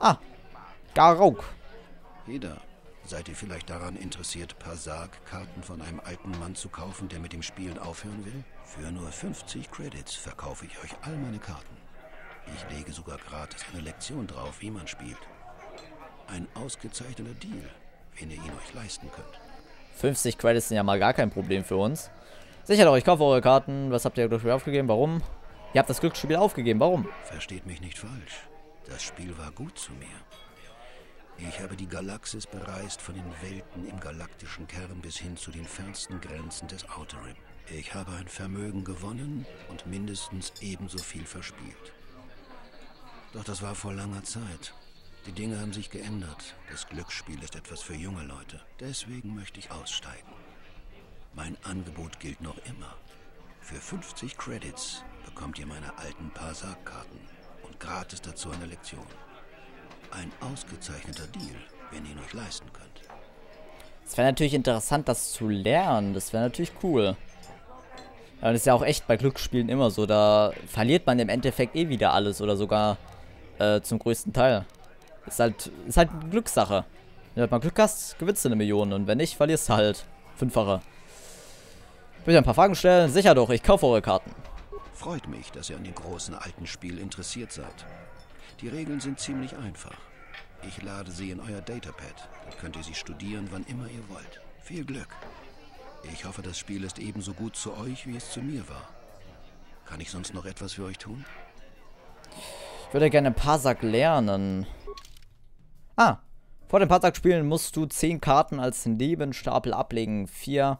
Ah, Garok. Heda, seid ihr vielleicht daran interessiert, Pasag-Karten von einem alten Mann zu kaufen, der mit dem Spielen aufhören will? Für nur 50 Credits verkaufe ich euch all meine Karten. Ich lege sogar gratis eine Lektion drauf, wie man spielt. Ein ausgezeichneter Deal, wenn ihr ihn euch leisten könnt. 50 Credits sind ja mal gar kein Problem für uns. Sicher doch, ich kaufe eure Karten. Was habt ihr Glücksspiel aufgegeben? Warum? Ihr habt das Glücksspiel aufgegeben. Warum? Versteht mich nicht falsch. Das Spiel war gut zu mir. Ich habe die Galaxis bereist, von den Welten im galaktischen Kern bis hin zu den fernsten Grenzen des Outer Rim. Ich habe ein Vermögen gewonnen und mindestens ebenso viel verspielt. Doch das war vor langer Zeit. Die Dinge haben sich geändert. Das Glücksspiel ist etwas für junge Leute. Deswegen möchte ich aussteigen. Mein Angebot gilt noch immer. Für 50 Credits bekommt ihr meine alten Parsag-Karten gratis dazu eine Lektion. Ein ausgezeichneter Deal, wenn ihr ihn euch leisten könnt. Es wäre natürlich interessant, das zu lernen. Das wäre natürlich cool. Aber das ist ja auch echt bei Glücksspielen immer so. Da verliert man im Endeffekt eh wieder alles oder sogar äh, zum größten Teil. Ist halt, ist halt eine Glückssache. Wenn du halt mal Glück hast, gewinnst du eine Million. Und wenn nicht, verlierst du halt. Fünffache. Will ich ein paar Fragen stellen? Sicher doch, ich kaufe eure Karten. Freut mich, dass ihr an dem großen alten Spiel interessiert seid. Die Regeln sind ziemlich einfach. Ich lade sie in euer Datapad. Dann könnt ihr sie studieren, wann immer ihr wollt. Viel Glück. Ich hoffe, das Spiel ist ebenso gut zu euch, wie es zu mir war. Kann ich sonst noch etwas für euch tun? Ich würde gerne Parsak lernen. Ah, vor dem Parsak-Spielen musst du 10 Karten als Nebenstapel ablegen. Vier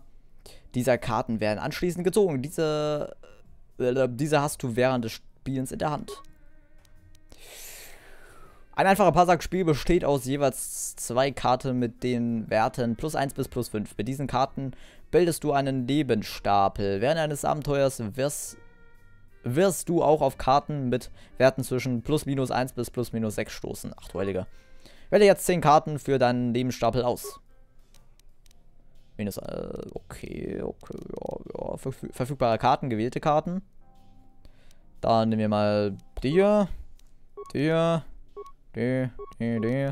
dieser Karten werden anschließend gezogen. Diese, diese hast du während des Spielens in der Hand. Ein einfacher Parsak-Spiel besteht aus jeweils zwei Karten mit den Werten plus 1 bis plus 5. Mit diesen Karten bildest du einen Nebenstapel. Während eines Abenteuers wirst, wirst du auch auf Karten mit Werten zwischen plus minus 1 bis plus minus 6 stoßen. Ach du Heilige. Wähle jetzt 10 Karten für deinen Nebenstapel aus. Minus, äh, okay, okay, ja, ja. Verfüg verfügbare Karten, gewählte Karten. Dann nehmen wir mal die. Die. Die, die, die.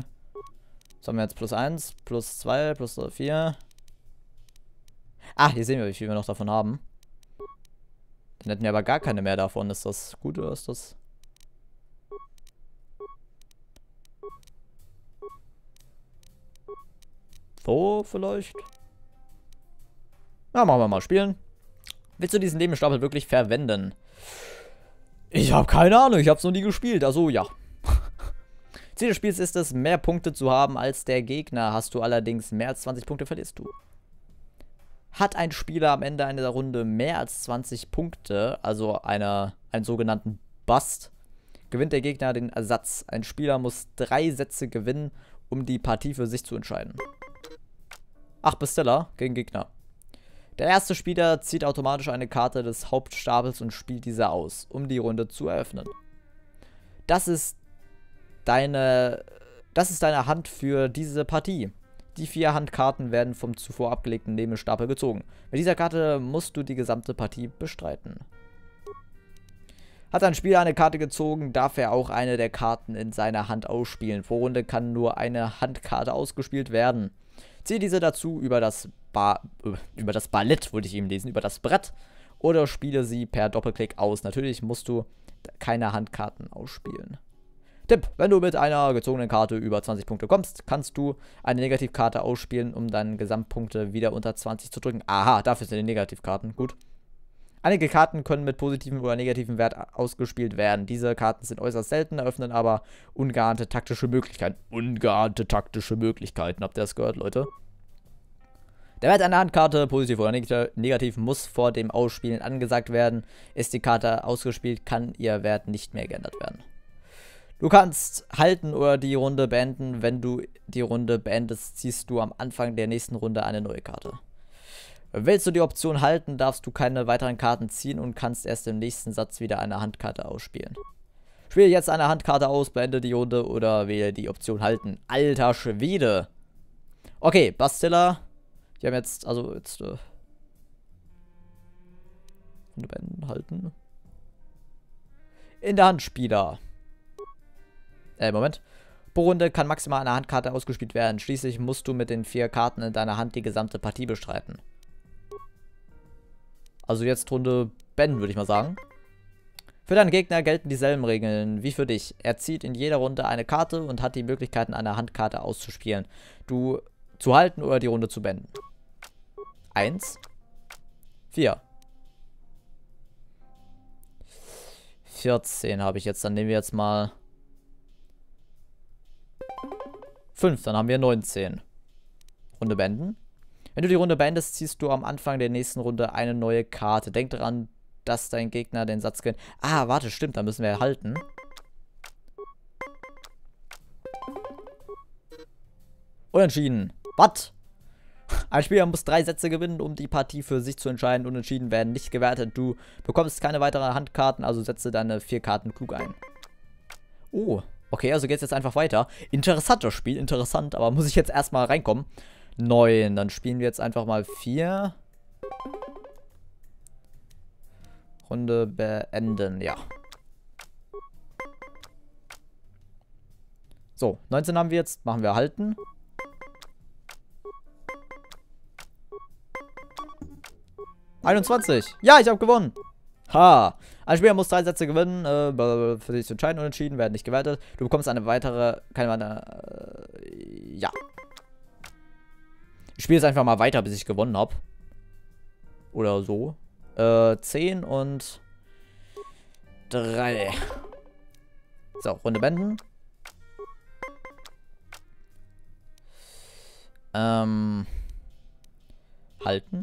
Was haben wir jetzt? Plus 1, plus 2, plus 4. Ah, hier sehen wir, wie viel wir noch davon haben. Dann hätten wir aber gar keine mehr davon. Ist das gut oder ist das... So, vielleicht? Na, machen wir mal spielen. Willst du diesen Lebensstapel wirklich verwenden? Ich habe keine Ahnung, ich habe es noch nie gespielt. Also ja. Ziel des Spiels ist es, mehr Punkte zu haben als der Gegner. Hast du allerdings mehr als 20 Punkte, verlierst du. Hat ein Spieler am Ende einer Runde mehr als 20 Punkte, also einer, einen sogenannten Bust, gewinnt der Gegner den Ersatz. Ein Spieler muss drei Sätze gewinnen, um die Partie für sich zu entscheiden. Ach, Besteller gegen Gegner. Der erste Spieler zieht automatisch eine Karte des Hauptstapels und spielt diese aus, um die Runde zu eröffnen. Das ist deine, das ist deine Hand für diese Partie. Die vier Handkarten werden vom zuvor abgelegten Nebenstapel gezogen. Mit dieser Karte musst du die gesamte Partie bestreiten. Hat ein Spieler eine Karte gezogen, darf er auch eine der Karten in seiner Hand ausspielen. Vor Runde kann nur eine Handkarte ausgespielt werden. Ziehe diese dazu über das, ba über das Ballett, würde ich ihm lesen, über das Brett. Oder spiele sie per Doppelklick aus. Natürlich musst du keine Handkarten ausspielen. Tipp, wenn du mit einer gezogenen Karte über 20 Punkte kommst, kannst du eine Negativkarte ausspielen, um deine Gesamtpunkte wieder unter 20 zu drücken. Aha, dafür sind die Negativkarten. Gut. Einige Karten können mit positivem oder negativem Wert ausgespielt werden. Diese Karten sind äußerst selten, eröffnen aber ungeahnte taktische Möglichkeiten. Ungeahnte taktische Möglichkeiten. Habt ihr das gehört, Leute? Der Wert einer Handkarte, positiv oder negativ, muss vor dem Ausspielen angesagt werden. Ist die Karte ausgespielt, kann ihr Wert nicht mehr geändert werden. Du kannst halten oder die Runde beenden. Wenn du die Runde beendest, ziehst du am Anfang der nächsten Runde eine neue Karte. Willst du die Option halten, darfst du keine weiteren Karten ziehen und kannst erst im nächsten Satz wieder eine Handkarte ausspielen. Spiele jetzt eine Handkarte aus, beende die Runde oder wähle die Option halten. Alter Schwede. Okay, Bastilla. Wir haben jetzt, also jetzt, äh, beenden, halten. In der Hand Spieler. Äh, Moment. Pro Runde kann maximal eine Handkarte ausgespielt werden. Schließlich musst du mit den vier Karten in deiner Hand die gesamte Partie bestreiten. Also jetzt Runde Ben, würde ich mal sagen. Für deinen Gegner gelten dieselben Regeln wie für dich. Er zieht in jeder Runde eine Karte und hat die Möglichkeiten, eine Handkarte auszuspielen. Du zu halten oder die Runde zu beenden. Eins. Vier. 14 habe ich jetzt. Dann nehmen wir jetzt mal 5. Dann haben wir 19. Runde beenden. Wenn du die Runde beendest, ziehst du am Anfang der nächsten Runde eine neue Karte. Denk daran, dass dein Gegner den Satz gewinnt. Ah, warte, stimmt, da müssen wir erhalten. Unentschieden. Was? Ein Spieler muss drei Sätze gewinnen, um die Partie für sich zu entscheiden. Unentschieden werden nicht gewertet. Du bekommst keine weiteren Handkarten, also setze deine vier Karten klug ein. Oh, okay, also geht es jetzt einfach weiter. Interessantes Spiel, interessant, aber muss ich jetzt erstmal reinkommen. Neun, dann spielen wir jetzt einfach mal vier. Runde beenden, ja. So, 19 haben wir jetzt, machen wir halten. 21. Ja, ich habe gewonnen. Ha. Ein Spieler muss drei Sätze gewinnen, äh, für sich zu entscheiden, unentschieden, werden nicht gewertet. Du bekommst eine weitere, keine weitere, äh, ja. Ich spiele jetzt einfach mal weiter, bis ich gewonnen habe. Oder so. Äh, 10 und 3. So, Runde beenden. Ähm. Halten.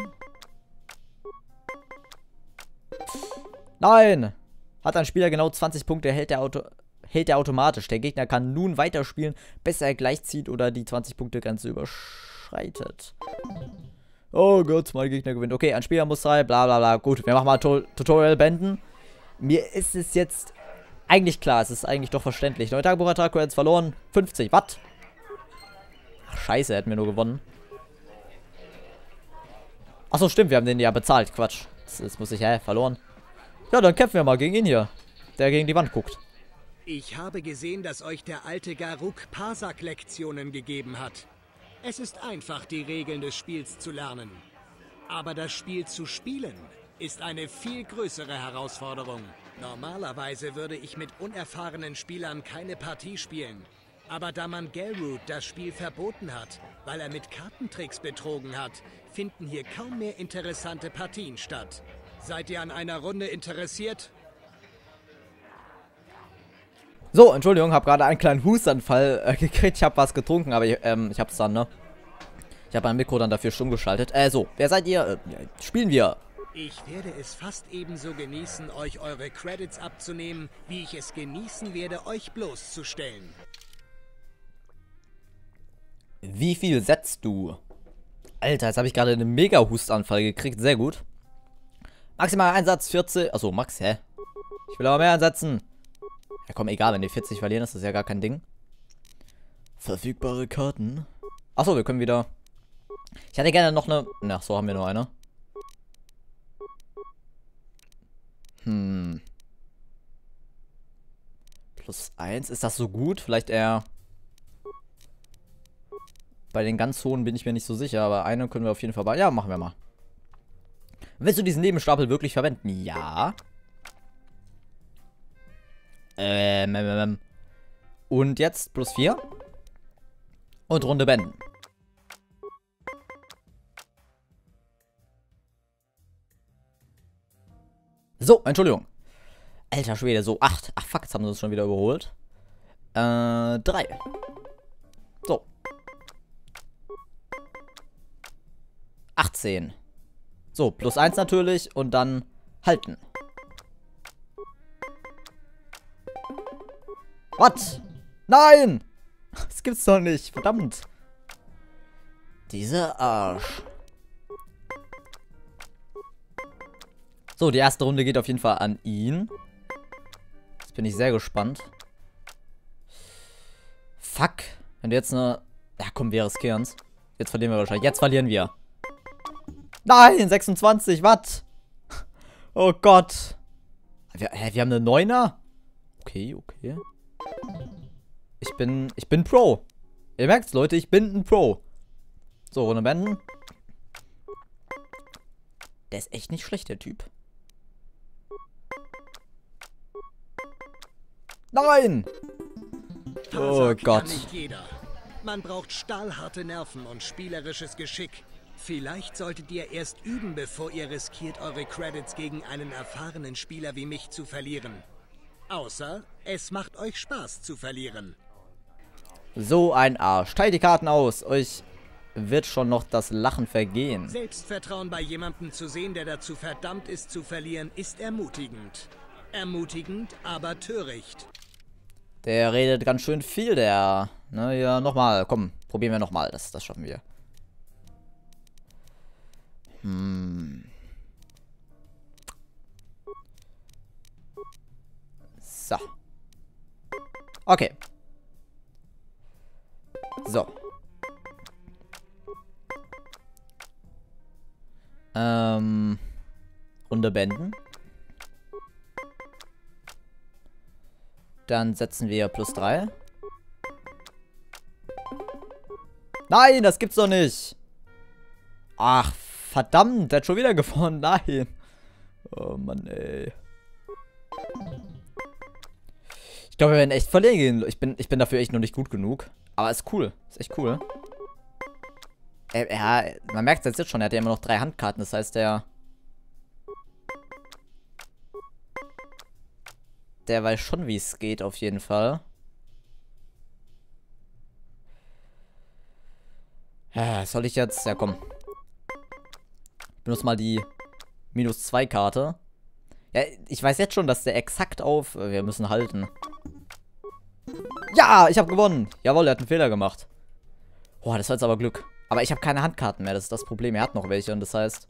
Nein! Hat ein Spieler genau 20 Punkte, hält der, Auto hält er automatisch. Der Gegner kann nun weiterspielen, bis er gleichzieht oder die 20-Punkte-Grenze überschreitet. Oh Gott, mein Gegner gewinnt. Okay, ein Spieler muss drei, bla bla bla. Gut, wir machen mal to Tutorial beenden. Mir ist es jetzt eigentlich klar, es ist eigentlich doch verständlich. Neue Tagebuch-Attacke jetzt verloren. 50, was? Ach, scheiße, hätten wir nur gewonnen. Achso, stimmt, wir haben den ja bezahlt. Quatsch. Das, das muss ich, hä, verloren. Ja, dann kämpfen wir mal gegen ihn hier, der gegen die Wand guckt. Ich habe gesehen, dass euch der alte Garuk Parsak-Lektionen gegeben hat. Es ist einfach, die Regeln des Spiels zu lernen. Aber das Spiel zu spielen ist eine viel größere Herausforderung. Normalerweise würde ich mit unerfahrenen Spielern keine Partie spielen. Aber da man Gelroot das Spiel verboten hat, weil er mit Kartentricks betrogen hat, finden hier kaum mehr interessante Partien statt. Seid ihr an einer Runde interessiert? So, Entschuldigung, habe gerade einen kleinen Hustanfall äh, gekriegt. Ich habe was getrunken, aber ich, ähm, ich hab's dann, ne? Ich habe mein Mikro dann dafür stumm geschaltet. Äh, so, wer seid ihr? Äh, spielen wir. Ich werde es fast ebenso genießen, euch eure Credits abzunehmen, wie ich es genießen werde, euch bloßzustellen. Wie viel setzt du? Alter, jetzt habe ich gerade einen Mega-Hustanfall gekriegt. Sehr gut. Maximal Einsatz 40. Achso, Max, hä? Ich will aber mehr einsetzen. Ja, komm, egal, wenn wir 40 verlieren, ist das ja gar kein Ding. Verfügbare Karten. Achso, wir können wieder... Ich hätte gerne noch eine... Na, so haben wir nur eine. Hm. Plus 1. Ist das so gut? Vielleicht eher... Bei den ganz hohen bin ich mir nicht so sicher, aber eine können wir auf jeden Fall... Ja, machen wir mal. Willst du diesen Nebenstapel wirklich verwenden? Ja. Ähm, ähm, ähm. Und jetzt plus 4. Und Runde beenden. So, Entschuldigung. Alter Schwede, so 8. Ach fuck, jetzt haben sie uns schon wieder überholt. Äh, 3. So. 18. So, plus eins natürlich und dann halten. Was? Nein! Das gibt's doch nicht. Verdammt. Dieser Arsch. So, die erste Runde geht auf jeden Fall an ihn. Jetzt bin ich sehr gespannt. Fuck. Wenn du jetzt eine... Ja, komm, wir risieren's. Jetzt verlieren wir wahrscheinlich. Jetzt verlieren wir. Nein, 26, was? Oh Gott. Wir, hä, wir haben eine Neuner? Okay, okay. Ich bin, ich bin Pro. Ihr merkt's, Leute, ich bin ein Pro. So, Runde beenden. Der ist echt nicht schlecht, der Typ. Nein! Oh Gott. Man braucht stahlharte Nerven und spielerisches Geschick. Vielleicht solltet ihr erst üben, bevor ihr riskiert, eure Credits gegen einen erfahrenen Spieler wie mich zu verlieren. Außer es macht euch Spaß zu verlieren. So ein Arsch. Teilt die Karten aus. Euch wird schon noch das Lachen vergehen. Selbstvertrauen bei jemandem zu sehen, der dazu verdammt ist zu verlieren, ist ermutigend. Ermutigend, aber töricht. Der redet ganz schön viel, der. Ne, ja, nochmal. Komm, probieren wir nochmal. Das, das schaffen wir. So. Okay. So. Ähm. Runde beenden. Dann setzen wir plus 3. Nein, das gibt's doch nicht. Ach, verdammt, der hat schon wieder gewonnen. Nein. Oh Mann, ey. Ich glaube, wir werden echt verlieren gehen. Ich bin, ich bin dafür echt noch nicht gut genug. Aber ist cool. Ist echt cool. Äh, ja, man merkt es jetzt schon, er hat ja immer noch drei Handkarten. Das heißt, der... Der weiß schon, wie es geht, auf jeden Fall. Ja, soll ich jetzt... Ja, komm. Benutze mal die minus 2 Karte. Ja, ich weiß jetzt schon, dass der exakt auf... Wir müssen halten. Ja, ich habe gewonnen. Jawohl, er hat einen Fehler gemacht. Boah, das war jetzt aber Glück. Aber ich habe keine Handkarten mehr, das ist das Problem. Er hat noch welche und das heißt...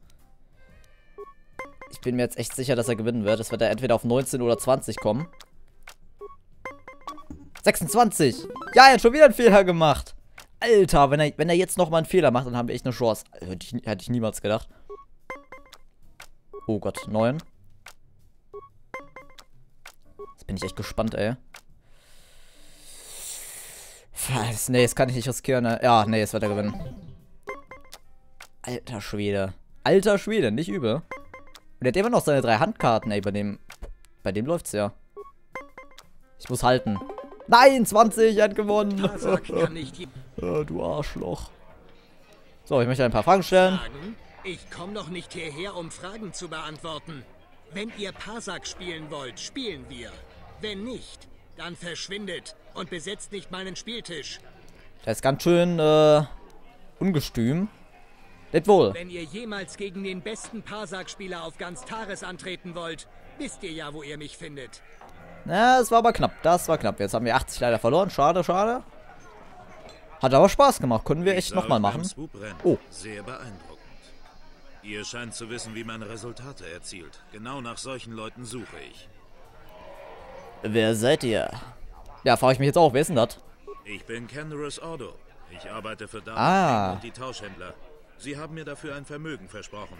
Ich bin mir jetzt echt sicher, dass er gewinnen wird. Es wird er entweder auf 19 oder 20 kommen. 26! Ja, er hat schon wieder einen Fehler gemacht. Alter, wenn er, wenn er jetzt nochmal einen Fehler macht, dann haben wir echt eine Chance. Hätte ich, hätte ich niemals gedacht. Oh Gott, 9. Jetzt bin ich echt gespannt, ey. Was? Nee, das kann ich nicht riskieren. Ne? Ja, nee, jetzt wird er gewinnen. Alter Schwede. Alter Schwede, nicht übel. Und er hat immer noch seine drei Handkarten, ey, bei dem... Bei dem läuft's ja. Ich muss halten. Nein, 20, er hat gewonnen. Ah, du Arschloch. So, ich möchte ein paar Fragen stellen. sagen. Ich komme doch nicht hierher, um Fragen zu beantworten. Wenn ihr Parsak spielen wollt, spielen wir. Wenn nicht, dann verschwindet und besetzt nicht meinen Spieltisch. Der ist ganz schön, äh, ungestüm. Lebt wohl. Wenn ihr jemals gegen den besten Parsak-Spieler auf ganz Tares antreten wollt, wisst ihr ja, wo ihr mich findet. Ja, es war aber knapp. Das war knapp. Jetzt haben wir 80 leider verloren. Schade, schade. Hat aber Spaß gemacht. Können wir echt nochmal machen. Oh. Sehr beeindruckend. Ihr scheint zu wissen, wie man Resultate erzielt. Genau nach solchen Leuten suche ich. Wer seid ihr? Ja, frage ich mich jetzt auch. Wer ist denn das? Ich bin Kenrus Ordo. Ich arbeite für David Ah. Und die Tauschhändler. Sie haben mir dafür ein Vermögen versprochen.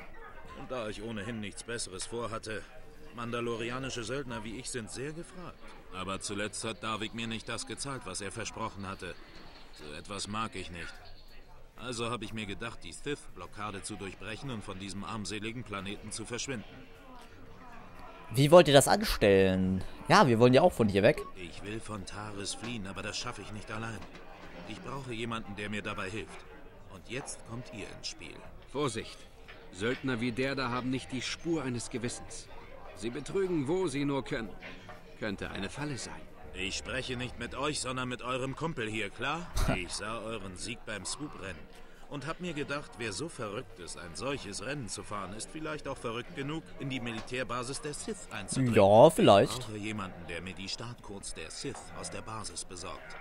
Und da ich ohnehin nichts Besseres vorhatte, mandalorianische Söldner wie ich sind sehr gefragt. Aber zuletzt hat David mir nicht das gezahlt, was er versprochen hatte. So etwas mag ich nicht. Also habe ich mir gedacht, die Sith-Blockade zu durchbrechen und von diesem armseligen Planeten zu verschwinden. Wie wollt ihr das anstellen? Ja, wir wollen ja auch von hier weg. Ich will von Taris fliehen, aber das schaffe ich nicht allein. Ich brauche jemanden, der mir dabei hilft. Und jetzt kommt ihr ins Spiel. Vorsicht! Söldner wie der da haben nicht die Spur eines Gewissens. Sie betrügen, wo sie nur können. Könnte eine Falle sein. Ich spreche nicht mit euch, sondern mit eurem Kumpel hier, klar? Ich sah euren Sieg beim Swoop-Rennen und hab mir gedacht, wer so verrückt ist, ein solches Rennen zu fahren, ist vielleicht auch verrückt genug, in die Militärbasis der Sith einzudringen. Ja, Ich vielleicht. brauche jemanden, der mir die Startcodes der Sith aus der Basis besorgt.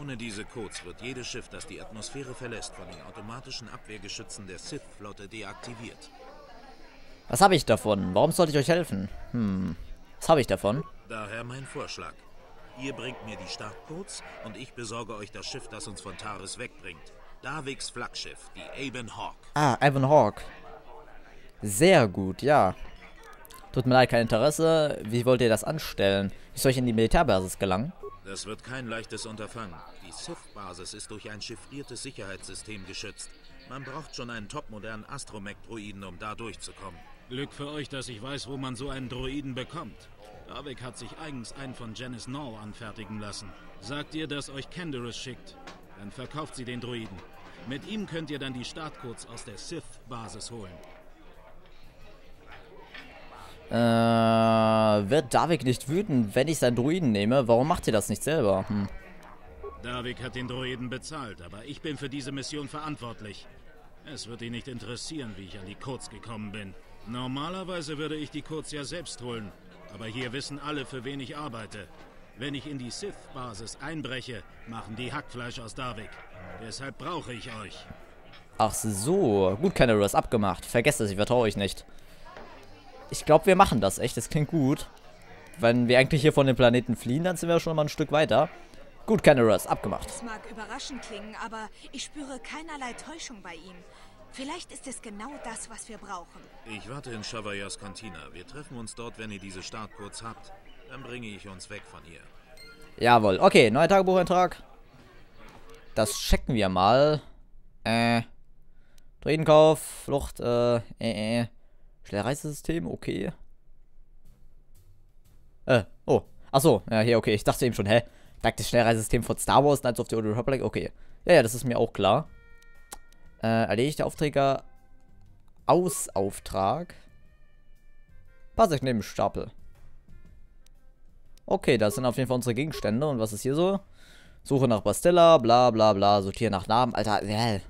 Ohne diese Codes wird jedes Schiff, das die Atmosphäre verlässt, von den automatischen Abwehrgeschützen der Sith-Flotte deaktiviert. Was habe ich davon? Warum sollte ich euch helfen? Hm. Was habe ich davon? Daher mein Vorschlag. Ihr bringt mir die Startcodes und ich besorge euch das Schiff, das uns von Taris wegbringt. Daviks Flaggschiff, die Aben Hawk. Ah, Ivan Hawk. Sehr gut, ja. Tut mir leid, kein Interesse. Wie wollt ihr das anstellen? Wie soll ich in die Militärbasis gelangen? Das wird kein leichtes Unterfangen. Die Sith-Basis ist durch ein chiffriertes Sicherheitssystem geschützt. Man braucht schon einen topmodernen Astromech-Droiden, um da durchzukommen. Glück für euch, dass ich weiß, wo man so einen Droiden bekommt. Davik hat sich eigens einen von Janice Nall anfertigen lassen. Sagt ihr, dass euch Canderous schickt. Dann verkauft sie den Droiden. Mit ihm könnt ihr dann die Startcodes aus der Sith-Basis holen. Äh, wird Davik nicht wütend, wenn ich seinen Druiden nehme? Warum macht ihr das nicht selber? Hm. Davik hat den Droiden bezahlt, aber ich bin für diese Mission verantwortlich. Es wird ihn nicht interessieren, wie ich an die Codes gekommen bin. Normalerweise würde ich die Codes ja selbst holen, aber hier wissen alle, für wen ich arbeite. Wenn ich in die Sith-Basis einbreche, machen die Hackfleisch aus Davik. Deshalb brauche ich euch. Ach so. Gut, Canderas, abgemacht. Vergesst es, ich vertraue euch nicht. Ich glaube, wir machen das echt. Das klingt gut. Wenn wir eigentlich hier von dem Planeten fliehen, dann sind wir schon mal ein Stück weiter. Gut, Canderas, abgemacht. Es mag überraschend klingen, aber ich spüre keinerlei Täuschung bei ihm. Vielleicht ist es genau das, was wir brauchen. Ich warte in Shavayas Cantina. Wir treffen uns dort, wenn ihr diese Startcodes habt. Dann bringe ich uns weg von hier. Jawohl. Okay, neuer Tagebucheintrag. Das checken wir mal. Äh. Druidenkauf, Flucht, äh, äh, äh. Schnellreisesystem, okay. Äh, oh. Achso, ja, hier, okay. Ich dachte eben schon, hä? Das Schnellreisesystem von Star Wars Knights of the Old Republic? Okay. Ja, ja, das ist mir auch klar. Äh, erledigte Aufträge aus Auftrag. Pass neben Stapel. Okay, das sind auf jeden Fall unsere Gegenstände. Und was ist hier so? Suche nach Bastilla, bla bla bla, sortiere nach Namen. Alter, äh.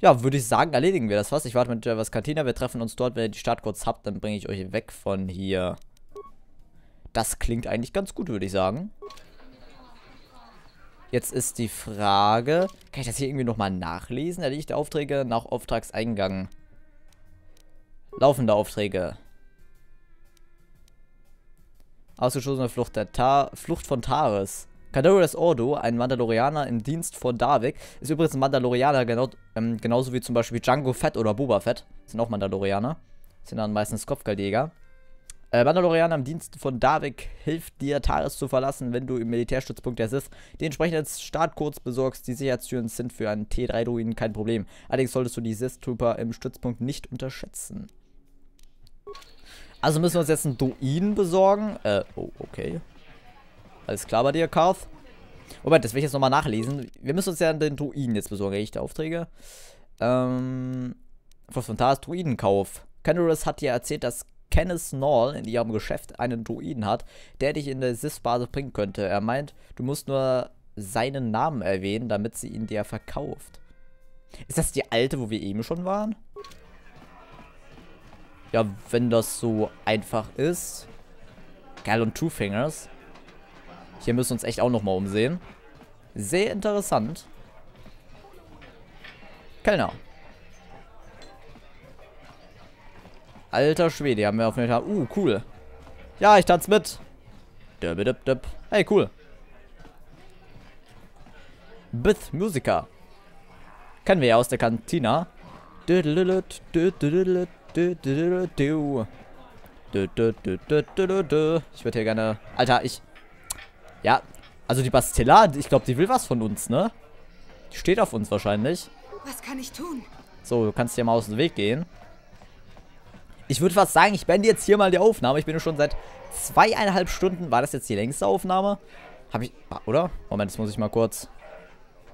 Ja, würde ich sagen, erledigen wir das fast. Ich warte mit Javas Cantina. Wir treffen uns dort. Wenn ihr die Startcodes habt, dann bringe ich euch weg von hier. Das klingt eigentlich ganz gut, würde ich sagen. Jetzt ist die Frage, kann ich das hier irgendwie nochmal nachlesen? Erledigte Aufträge nach Auftragseingang. Laufende Aufträge. Ausgeschlossene Flucht, der Ta Flucht von Taris. Cadorius Ordo, ein Mandalorianer im Dienst von Davik, ist übrigens ein Mandalorianer, genau, ähm, genauso wie zum Beispiel Django Fett oder Boba Fett. Sind auch Mandalorianer. Sind dann meistens Kopfgeldjäger. Äh, Mandalorianer im Dienst von Davik hilft dir, Taris zu verlassen, wenn du im Militärstützpunkt der Sith die entsprechenden Startcodes besorgst. Die Sicherheitstüren sind für einen T3-Druiden kein Problem. Allerdings solltest du die Sith-Trooper im Stützpunkt nicht unterschätzen. Also müssen wir uns jetzt einen Druiden besorgen. Äh, oh, okay. Alles klar bei dir, Karth? Moment, das will ich jetzt nochmal nachlesen. Wir müssen uns ja den Druiden jetzt besorgen. Echte Aufträge. Ähm. Von Taris Druidenkauf. Canderous hat dir erzählt, dass Kenneth Nall in ihrem Geschäft einen Druiden hat, der dich in der Sith-Basis bringen könnte. Er meint, du musst nur seinen Namen erwähnen, damit sie ihn dir verkauft. Ist das die alte, wo wir eben schon waren? Ja, wenn das so einfach ist. Geil und Two Fingers. Hier müssen wir uns echt auch nochmal umsehen. Sehr interessant. Kellner. Alter Schwede, die haben wir auf jeden Fall. Uh, cool. Ja, ich tanze mit. Hey, cool. Bith Musiker. Kennen wir ja aus der Kantina. Ich würde hier gerne... Alter, ich... Ja, also die Bastilla, ich glaube, die will was von uns, ne? Die steht auf uns wahrscheinlich. Was kann ich tun? So, du kannst hier mal aus dem Weg gehen. Ich würde fast sagen, ich beende jetzt hier mal die Aufnahme. Ich bin schon seit zweieinhalb Stunden. War das jetzt die längste Aufnahme? Habe ich... Oder? Moment, jetzt muss ich mal kurz...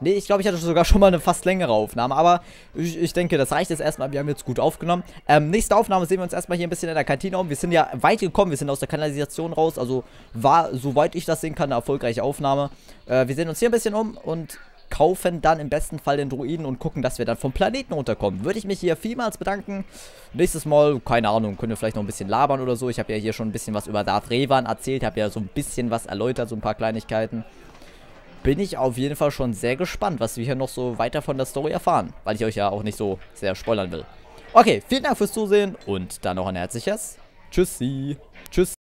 Nee, ich glaube, ich hatte sogar schon mal eine fast längere Aufnahme. Aber ich, ich denke, das reicht jetzt erstmal. Wir haben jetzt gut aufgenommen. Ähm, nächste Aufnahme sehen wir uns erstmal hier ein bisschen in der Kantine um. Wir sind ja weit gekommen. Wir sind aus der Kanalisation raus. Also war, soweit ich das sehen kann, eine erfolgreiche Aufnahme. Äh, wir sehen uns hier ein bisschen um und kaufen dann im besten Fall den Druiden und gucken, dass wir dann vom Planeten runterkommen. Würde ich mich hier vielmals bedanken. Nächstes Mal, keine Ahnung, können wir vielleicht noch ein bisschen labern oder so. Ich habe ja hier schon ein bisschen was über Darth Revan erzählt, habe ja so ein bisschen was erläutert, so ein paar Kleinigkeiten. Bin ich auf jeden Fall schon sehr gespannt, was wir hier noch so weiter von der Story erfahren, weil ich euch ja auch nicht so sehr spoilern will. Okay, vielen Dank fürs Zusehen und dann noch ein herzliches Tschüssi. Tschüss.